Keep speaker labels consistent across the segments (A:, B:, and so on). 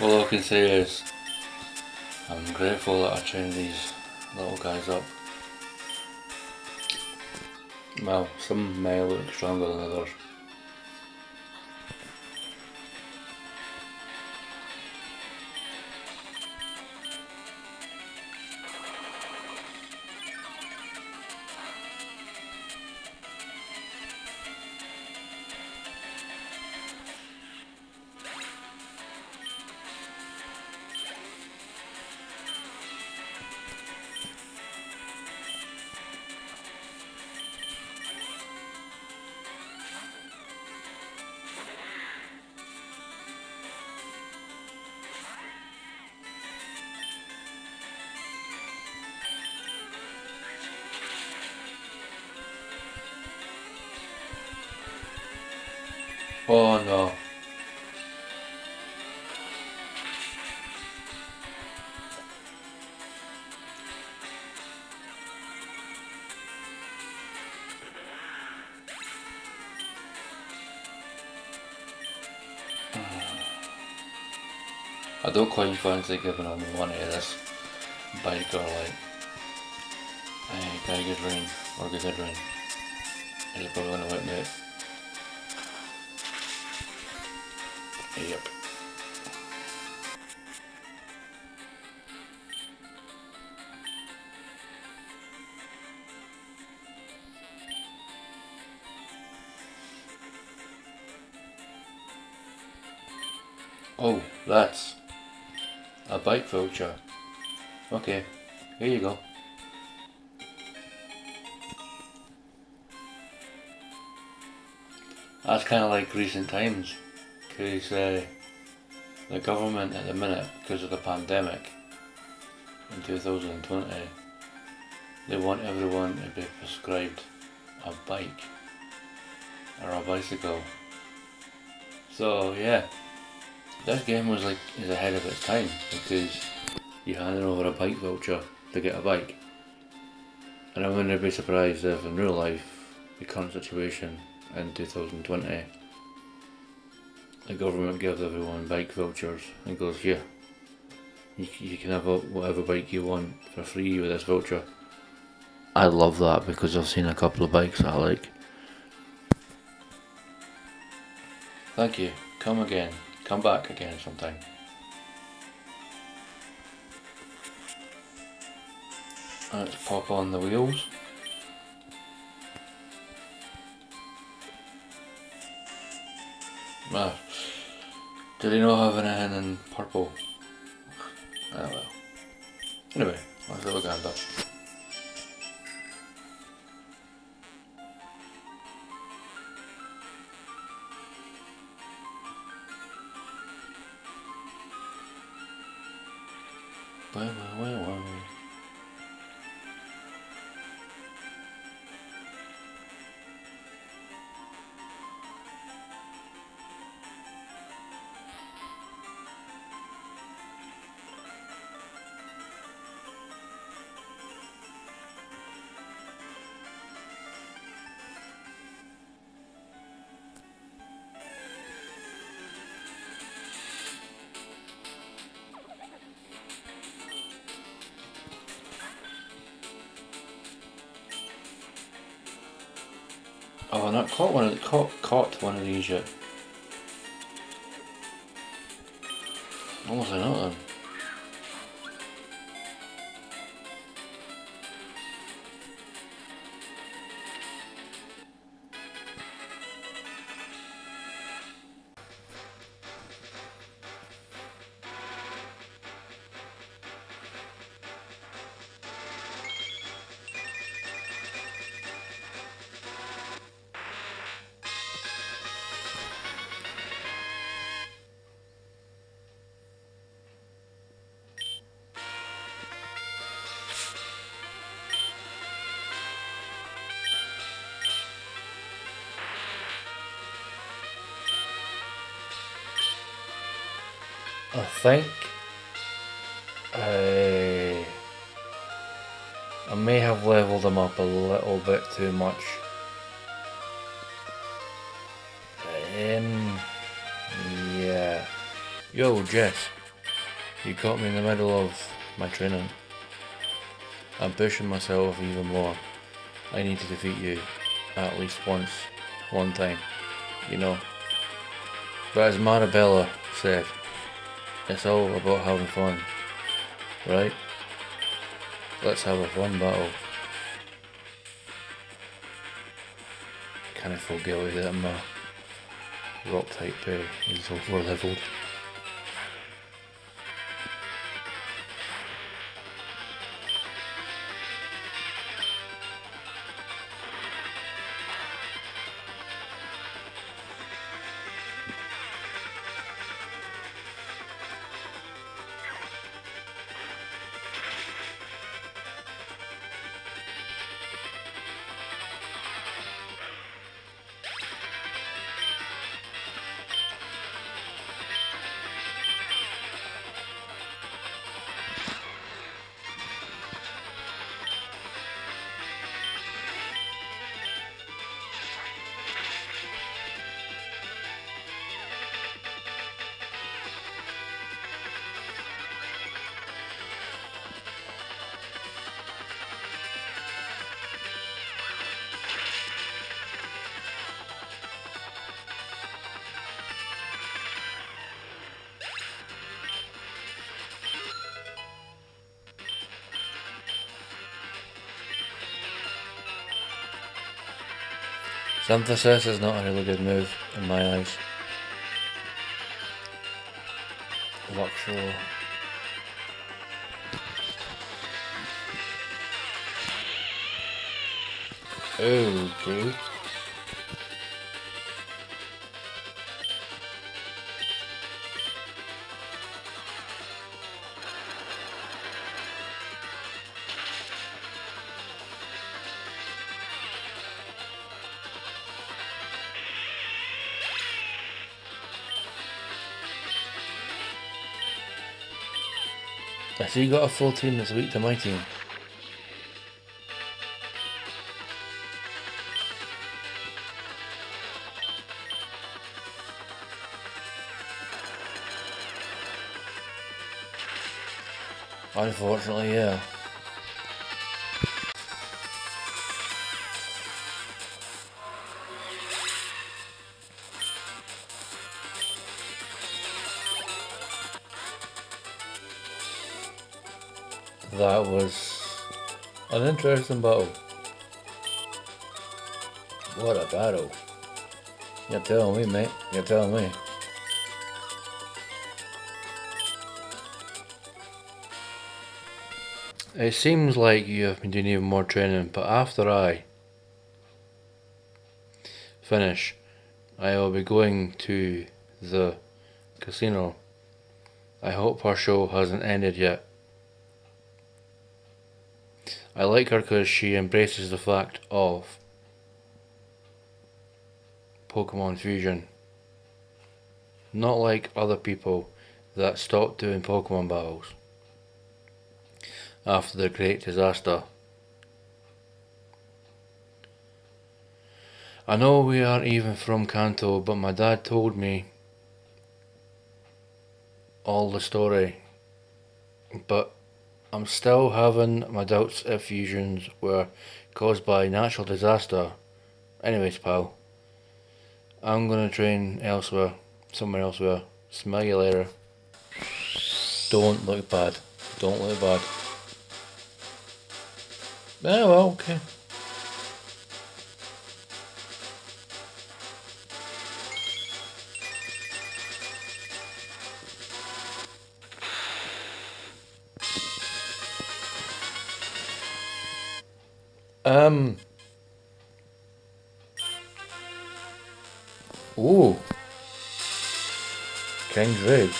A: All I can say is I'm grateful that I trained these little guys up. Well, some may look stronger than others. Oh no. Hmm. I don't quite fancy giving them money of this bike or like hey, guy good rain or a good rain. Is it probably gonna whip me Yep. Oh, that's a bike voucher. Okay, here you go. That's kind of like recent times because uh, the government at the minute, because of the pandemic in 2020, they want everyone to be prescribed a bike or a bicycle. So yeah, this game was like is ahead of its time because you handed over a bike voucher to get a bike. And I wouldn't be surprised if in real life the current situation in 2020 the government gives everyone bike vouchers and goes, yeah, you, you can have a, whatever bike you want for free with this voucher. I love that because I've seen a couple of bikes that I like. Thank you. Come again. Come back again sometime. Let's pop on the wheels. Ah, did he not have anything in purple? Ah well. Anyway, let's have a gander. Wow, wow, wow, wow. Oh, not caught one of caught caught one of these yet. Almost another I think I I may have leveled them up a little bit too much. Um, yeah. Yo, Jess. You caught me in the middle of my training. I'm pushing myself even more. I need to defeat you at least once, one time, you know. But as Marabella said, it's all about having fun, right? Let's have a fun battle. Kind of feel guilty that my rock type uh, is over leveled. Synthesis is not a really good move in my eyes. Luxor. Okay. Oh, I see you got a full team this week to my team. Unfortunately, yeah. An interesting battle. What a battle. You're telling me, mate. You're telling me. It seems like you have been doing even more training, but after I finish, I will be going to the casino. I hope our show hasn't ended yet. I like her because she embraces the fact of Pokemon Fusion. Not like other people that stopped doing Pokemon battles after the Great Disaster. I know we aren't even from Kanto, but my dad told me all the story. But I'm still having my doubts if fusions were caused by natural disaster. Anyways, pal, I'm gonna train elsewhere, somewhere elsewhere. Smell you later. Don't look bad. Don't look bad. Oh well, okay. Um. Ooh. King's Raid.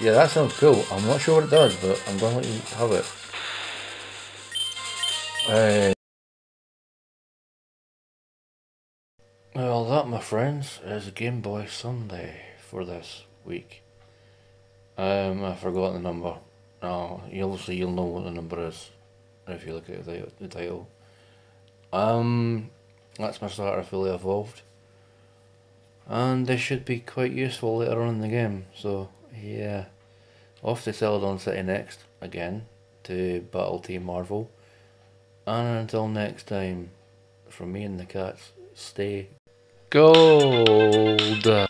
A: Yeah, that sounds cool. I'm not sure what it does, but I'm going to let you have it. Hey. Well, that, my friends, is Game Boy Sunday for this week. Um, I forgot the number. Oh, you'll see, you'll know what the number is if you look at the, the title. Um, that's my starter fully evolved.
B: and they should be quite useful later on in the game. So yeah, off to Celadon City next again to battle Team Marvel, and until next time, from me and the cats, stay gold.